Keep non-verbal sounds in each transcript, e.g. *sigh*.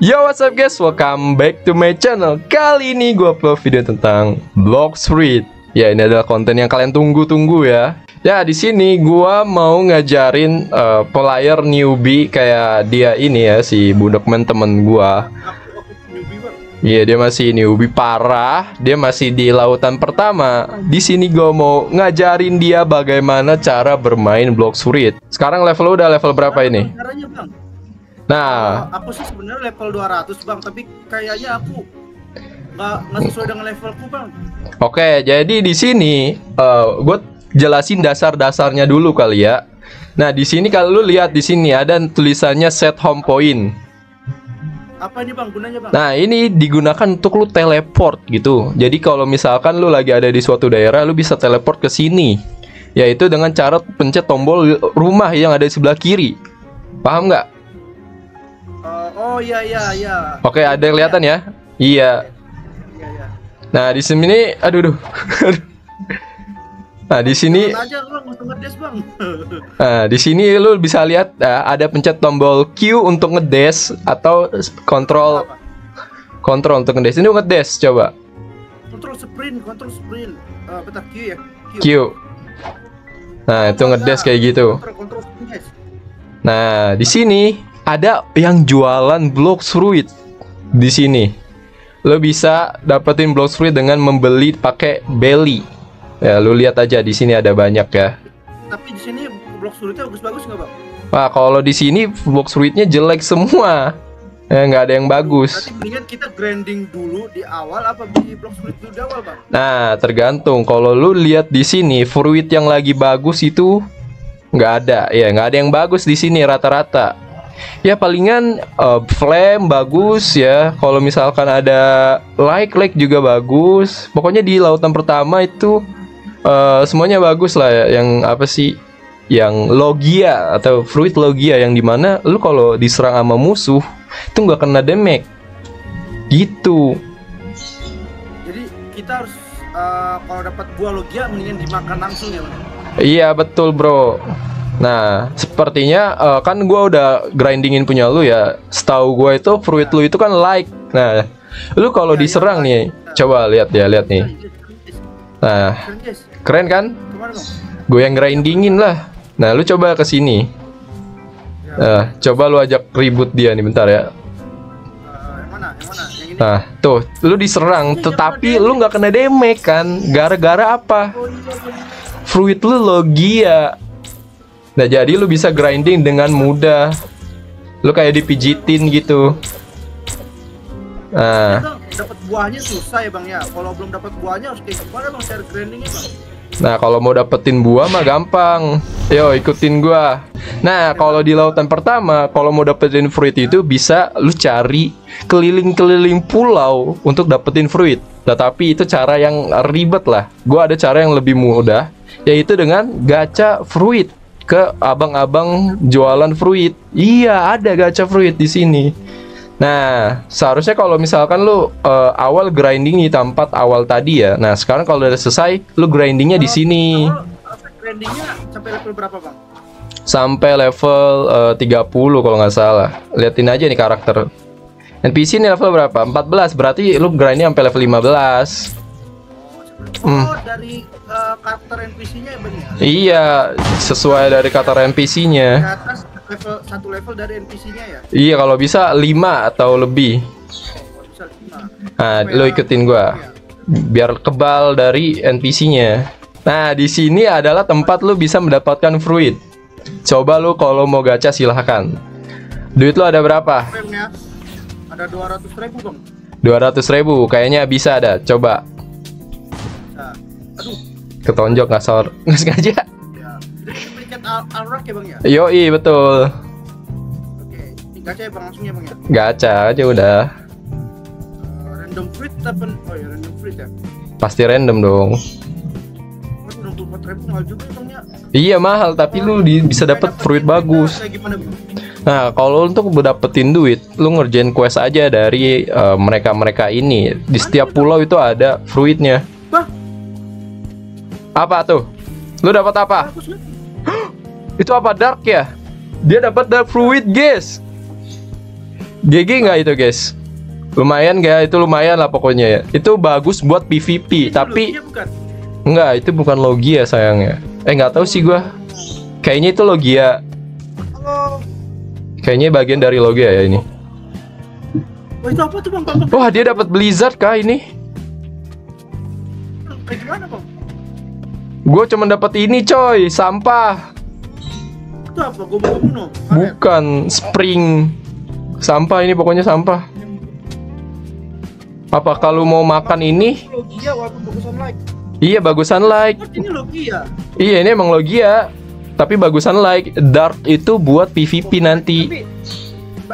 Yo what's up guys, welcome back to my channel. Kali ini gue upload video tentang Block Street. Ya ini adalah konten yang kalian tunggu-tunggu ya. Ya di sini gue mau ngajarin uh, player newbie kayak dia ini ya Si Budokman temen gue Iya dia masih newbie parah. Dia masih di lautan pertama. Di sini gue mau ngajarin dia bagaimana cara bermain Block Street. Sekarang level udah level berapa ini? Caranya bang, Nah aku sih sebenarnya level 200 bang, tapi kayaknya aku nggak nggak sesuai dengan levelku bang. Oke, jadi di sini gue jelasin dasar-dasarnya dulu kali ya. Nah, di sini kalau lu lihat di sini ada tulisannya set home point. Apa ini bang gunanya bang? Nah, ini digunakan untuk lu teleport gitu. Jadi kalau misalkan lu lagi ada di suatu daerah, lu bisa teleport ke sini. Yaitu dengan cara pencet tombol rumah yang ada di sebelah kiri. Paham nggak? Uh, oh iya iya iya. Oke, ada yang kelihatan ya? Iya. Iya iya. Nah, di sini aduh aduh. Nah, di sini aja bang, ngedes bang. Nah, di sini lu bisa lihat nah, ada pencet tombol Q untuk ngedes atau kontrol kontrol untuk ngedes. Ini ngedes coba. Kontrol sprint, kontrol sprint. Uh, bentar Q ya. Q. Nah, itu ngedes kayak gitu. Nah, di sini ada yang jualan block fruit di sini. Lo bisa dapetin block fruit dengan membeli pakai belly. Ya, lu lihat aja di sini ada banyak ya. Tapi di sini blok sulitnya bagus-bagus nggak bang? Wah, kalau di sini block fruitnya jelek semua. Ya, nggak ada yang bagus. Berarti mendingan kita grinding dulu di awal apa beli blok sulit dulu di awal bang? Nah, tergantung. Kalau lu lihat di sini, fruit yang lagi bagus itu nggak ada. Ya, nggak ada yang bagus di sini rata-rata. Ya palingan uh, flame bagus ya. Kalau misalkan ada like like juga bagus. Pokoknya di lautan pertama itu uh, semuanya bagus lah ya. Yang apa sih? Yang logia atau fruit logia yang di mana lu kalau diserang sama musuh itu nggak kena damage. Gitu. Jadi kita harus uh, kalau dapat buah logia mendingan dimakan langsung ya? Iya betul bro. Nah sepertinya eh, kan gua udah grindingin punya lu ya. Setahu gua itu fruit lu itu kan like. Nah lu kalau Iya, iya, diserang like. nih, coba lihat ya lihat nih. Nah Keren kan? Gue yang grindingin lah. Nah lu coba ke sini. Nah coba lu ajak ribut dia nih bentar ya. uh, ini? Nah tuh lu diserang, tetapi lu nggak kena damage kan? Gara-gara apa? Oh iya, iya. fruit lu logia. Nah, jadi lu bisa grinding dengan mudah. Lu kayak dipijitin gitu. Nah, dapat buahnya susah ya bang ya. Kalau belum dapat buahnya harus kayak gimana bang cara grindingnya bang? nah kalau mau dapetin buah mah gampang. Yo, ikutin gua. Nah, kalau di lautan pertama, kalau mau dapetin fruit itu bisa lu cari keliling-keliling pulau untuk dapetin fruit. Tetapi itu cara yang ribet lah. Gua ada cara yang lebih mudah, yaitu dengan gacha fruit ke abang-abang jualan fruit. Iya, ada gacha fruit di sini. Nah, seharusnya kalau misalkan lu eh, awal grinding di tempat awal tadi ya. Nah, sekarang kalau udah selesai, lu grindingnya di sini grindingnya sampai level berapa bang? sampai level eh, 30 kalau nggak salah. Liatin aja nih karakter. NPC ini level berapa? 14. Berarti lu grinding sampai level 15. Oh, Hmm. oh dari uh, karakter NPC-nya ya bang ya? Iya, sesuai dari Di NPC-nya. atas level satu level dari NPC-nya ya? Iya, kalau bisa 5 atau lebih. Oh, bisa lima. Nah, Supaya- lu ikutin gua. Biar kebal dari NPC-nya. Nah, di sini adalah tempat lu bisa mendapatkan fruit. Coba lu kalau mau gacha silahkan. Duit lu ada berapa? Ada 200 ribu bang. 200 ribu kayaknya bisa ada. Coba. Aduh, Ketonjok nggak sor *laughs* nggak sengaja. ya. Kita berikan al alrak ya bang ya? Yoi betul. Oke, gacha ya bang langsung ya bang ya? Gacha aja udah. Uh, random fruit apa? Oh ya random fruit ya. Pasti random dong. Oh, 94 ribu mahal juga ya ya. Iya mahal tapi lu di- bisa dapat fruit bagus. Gimana? Nah, kalau untuk dapetin duit, lu ngerjain quest aja dari eh, mereka-mereka ini. Di setiap pulau itu ada fruitnya. Apa tuh? Lu dapat apa? Itu apa dark ya? Dia dapat dark fruit, guys. GG nggak itu guys? Lumayan gak? Itu lumayan lah pokoknya ya. Itu bagus buat PvP, Itu tapi. Enggak, itu bukan Logia sayangnya. Eh nggak tahu sih gua. Kayaknya itu Logia. Oh, Kayaknya bagian dari Logia ya ini. oh, itu apa tuh bang? Bang, bang? Wah, dia dapat Blizzard kah ini? Kayak gimana bang? Gue cuma dapat ini coy, sampah. Itu apa? Gue mau bunuh. Karet. Bukan spring. Sampah ini pokoknya sampah. Apa kalau mau makan ini? Logia walaupun bagusan like. Iya bagusan like. Oh, ini Logia. Iya ini emang Logia. Tapi bagusan like. Dark itu buat PvP nanti. Tapi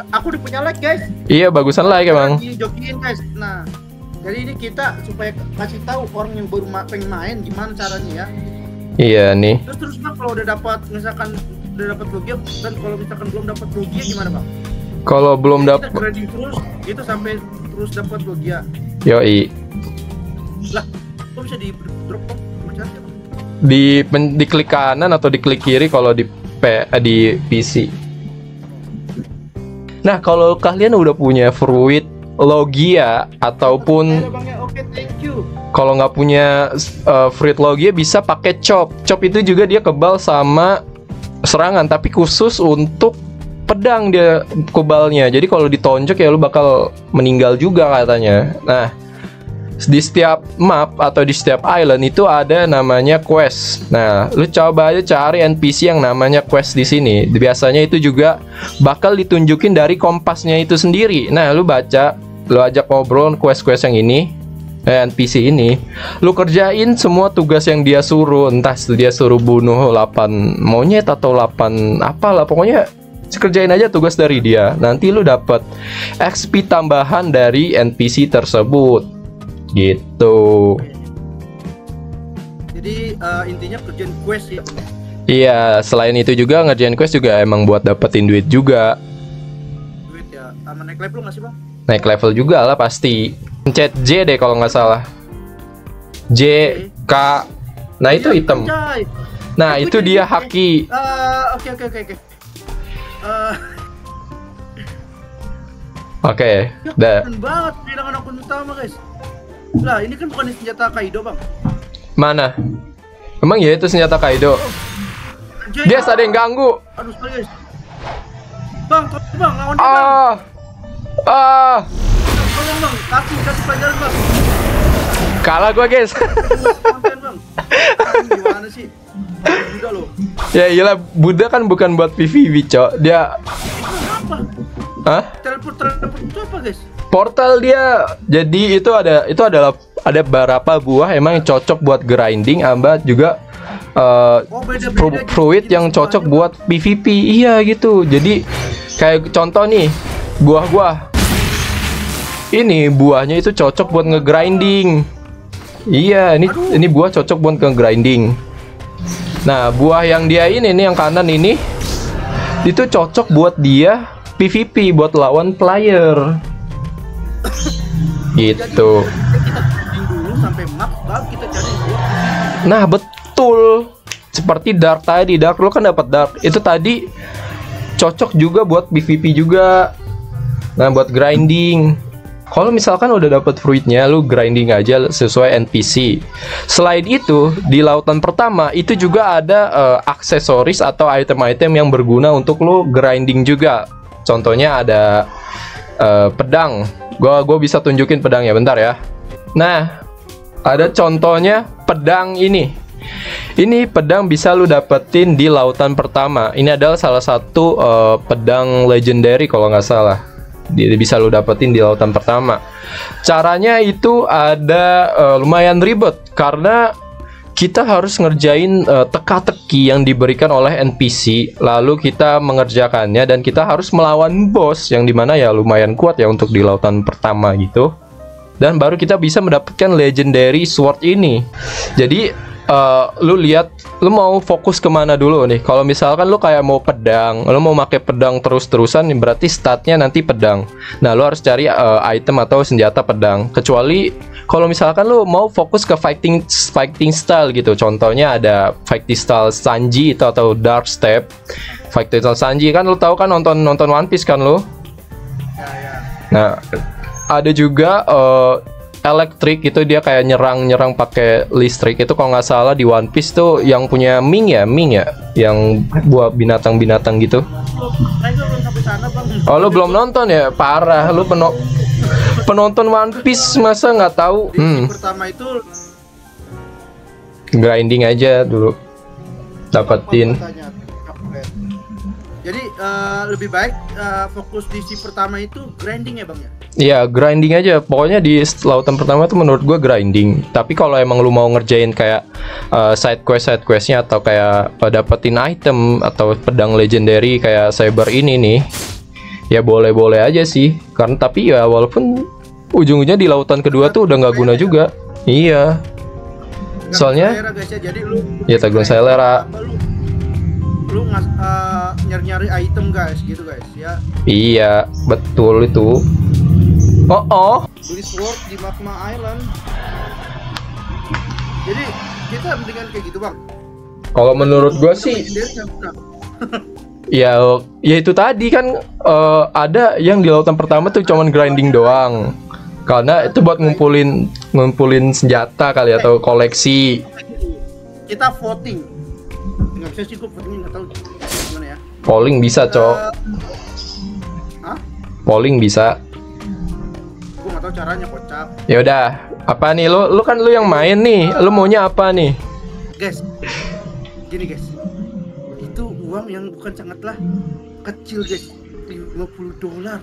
aku udah punya like guys. Iya bagusan like emang. Jokiin guys. Nah, jadi ini kita supaya kasih tahu orang yang baru pengen main gimana caranya ya. Iya nih. Terus terus bang kalau udah dapat misalkan udah dapat Logia dan kalau misalkan belum dapat Logia gimana bang? Kalau belum Kita dapat, grinding terus gitu sampai terus dapat Logia. yoi. Lah, kok bisa di drop bang? Di pen- di klik kanan atau di klik kiri kalau di P, eh, di PC. Nah kalau kalian udah punya fruit Logia ataupun ya, kalau nggak punya uh, fruit logia bisa pakai chop. Chop itu juga dia kebal sama serangan tapi khusus untuk pedang dia kebalnya. Jadi kalau ditonjok ya lu bakal meninggal juga katanya. Nah, di setiap map atau di setiap island itu ada namanya quest. Nah, lu coba aja cari NPC yang namanya quest di sini. Biasanya itu juga bakal ditunjukin dari kompasnya itu sendiri. Nah, lu baca, lu ajak ngobrol quest-quest yang ini, eh, NPC ini, lu kerjain semua tugas yang dia suruh. Entah dia suruh bunuh 8 monyet atau 8 apalah, pokoknya kerjain aja tugas dari dia. Nanti lu dapat XP tambahan dari NPC tersebut. Gitu. Jadi eh, intinya kerjaan quest ya. Iya, selain itu juga ngerjain quest juga emang buat dapetin duit juga. Duit ya. Sama naik level nggak sih bang? Naik level juga lah pasti. Pencet J deh kalau nggak salah. J K. Nah itu Iya, item. Nah itu dia haki. Eh, Oke oke oke oke. Eh, Oke, ya *laughs* dah. banget kehilangan akun utama guys. Lah ini kan bukan senjata Kaido bang. Mana? Emang ya itu senjata Kaido? Guys, ada yang ganggu. Aduh sorry guys. Bang, bang, lawan dia bang. Ah, Tolong bang, kasih kasih pelajaran bang. kalah gua guys. Konten bang. Aduh, Gimana sih? Loh. ya iyalah, Buddha kan bukan buat PvP, cok. Dia, apa? hah? Teleport teleport itu apa guys? Portal dia. Jadi itu ada, itu adalah ada beberapa buah emang yang cocok buat grinding, amba juga. eh, Oh beda beda. fruit yang cocok buat PvP iya gitu jadi kayak contoh nih buah-buah ini buahnya itu cocok buat ngegrinding iya ini ini buah cocok buat ngegrinding nah buah yang dia ini nih yang kanan ini itu cocok buat dia PvP buat lawan player *coughs* gitu. Nah, betul. Seperti Dark tadi, Dark lu kan dapat Dark. Itu tadi cocok juga buat PvP juga. Nah, buat grinding. Kalau misalkan udah dapat fruitnya, lu grinding aja sesuai NPC. Selain itu, di lautan pertama itu juga ada eh, aksesoris atau item-item yang berguna untuk lu grinding juga. Contohnya ada eh, pedang. Gua gua bisa tunjukin pedangnya bentar ya. Nah, ada contohnya pedang ini. Ini pedang bisa lu dapetin di lautan pertama. Ini adalah salah satu eh, pedang legendary kalau nggak salah. Bisa lu dapetin di lautan pertama. Caranya itu ada eh, lumayan ribet karena kita harus ngerjain eh, teka-teki yang diberikan oleh NPC, lalu kita mengerjakannya dan kita harus melawan bos yang di mana ya lumayan kuat ya untuk di lautan pertama gitu dan baru kita bisa mendapatkan legendary sword ini. Jadi eh, lu lihat lu mau fokus ke mana dulu nih? Kalau misalkan lu kayak mau pedang, lu mau pakai pedang terus-terusan, berarti statnya nanti pedang. Nah lu harus cari eh, item atau senjata pedang. Kecuali kalau misalkan lu mau fokus ke fighting fighting style gitu. Contohnya ada fighting style Sanji itu atau Dark Step. Fighting style Sanji kan lu tahu kan nonton nonton One Piece kan lu? Ya ya Nah, ada juga eh, elektrik itu dia kayak nyerang-nyerang pakai listrik itu kalau nggak salah di One Piece tuh yang punya Ming ya, Ming ya, yang buat binatang-binatang gitu. Oh lu belum nonton ya? Parah, lu peno penonton One Piece masa nggak tahu? Hmm, pertama itu grinding aja dulu. Dapetin. Jadi eh, lebih baik eh, fokus di si pertama itu grinding ya bang ya. Iya, grinding aja. Pokoknya di lautan pertama tuh menurut gue grinding. Tapi kalau emang lu mau ngerjain kayak uh, side quest side questnya atau kayak uh, dapetin item atau pedang legendary kayak cyber ini nih, ya boleh-boleh aja sih. Karena tapi ya walaupun ujung-ujungnya di lautan kedua tuh udah nggak guna juga. Iya. Soalnya- selera, guys ya. Jadi lu Tagun Selera. Apa, lu lu ngas, eh, nyari-nyari item guys gitu guys ya. Iya, betul itu. Oh, oh. Beli sword di Magma Island. Jadi kita mendingan kayak gitu bang. Kalau menurut gue sih. *laughs* Ya, ya itu tadi kan eh, ada yang di lautan pertama tuh cuman grinding doang. Karena itu buat ngumpulin ngumpulin senjata kali atau koleksi. Kita voting. Nggak bisa sih gue votingnya nggak tahu gimana ya. Polling bisa, Cok. Eh, Hah? Polling bisa. Gue nggak tahu caranya kocak. Ya udah, apa nih lu lu kan lu yang main nih. Lu maunya apa nih? Guys, gini guys. Itu uang yang bukan sangatlah kecil guys. 50 dolar.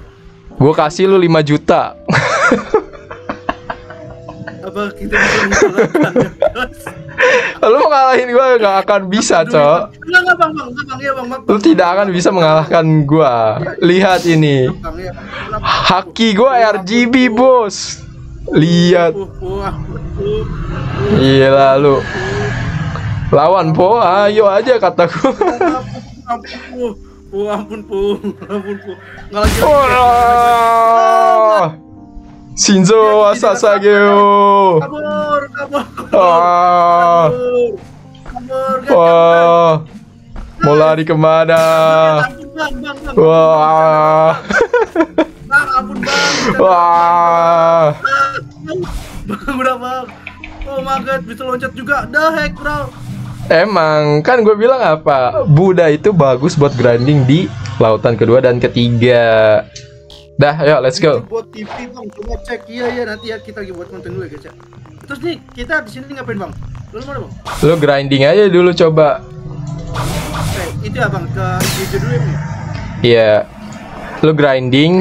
Gue kasih lu 5 juta. *laughs* Apa kita bisa? Lu mau ngalahin gue gak akan bisa, Cok. Enggak enggak bang bang enggak bang ya bang bang. Lu tidak akan bisa mengalahkan gua. Lihat ini. Bang, ya. Haki gua RGB, Bos. Lihat. Uh, uh, uh, uh, Gila lu. Lawan Po, ayo aja kataku. ampun, uh, ampun, pu, ampun, pu. Nggak lagi. Wah. Shinzo Asasageo. Kabur, kabur, Ah. kabur, kabur, guys, Wah. Mau lari ke mana? Wah. bang, ampun bang, Wah. bang udah bang. Oh my god, bisa loncat juga. The heck bro. Emang kan gue bilang apa? Buddha itu bagus buat grinding di lautan kedua dan ketiga. Dah, yuk let's go. Buat TV bang, coba cek. Iya iya nanti ya kita lagi buat konten dulu ya guys ya. Terus nih kita di sini ngapain bang? Lu mana bang? Lu grinding aja dulu coba. Oke, itu ya bang ke IG dulu ya bang. ya? Iya. Lu grinding.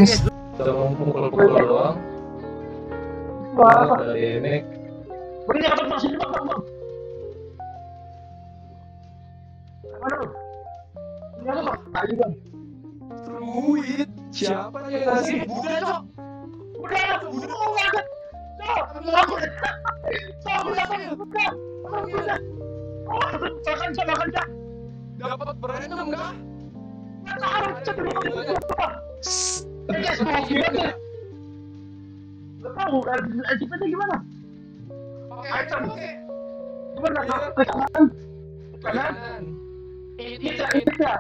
Duit siapa yang ngasih? Dapat berendam kah? tahu achievement gimana? Gimana? Ke kanan? Kanan? Itu itu ya.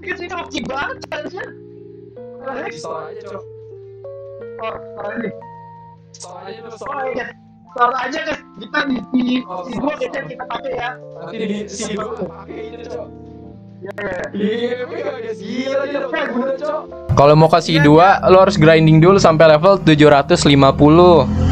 Banget harusnya. Store aja, Cok. Ini. Store aja iya. Taruh aja guys, kita di di Oh, gua kita kita pakai ya. Nanti di si gua pakai. Ya, ya. Iya, gila dia Cok. Kalau mau kasih dua, lo harus grinding dulu sampai level 750.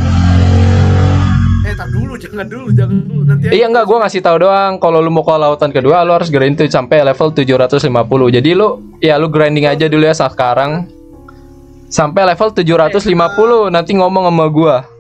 Tar dulu, jangan dulu, jangan dulu. Nanti. Iya enggak, gua ngasih tahu doang. Kalau lu mau ke lautan kedua, lo harus grinding tuh sampai level 750. Jadi lu ya lu grinding aja dulu ya sekarang. Sampai level 750 nanti ngomong sama gua.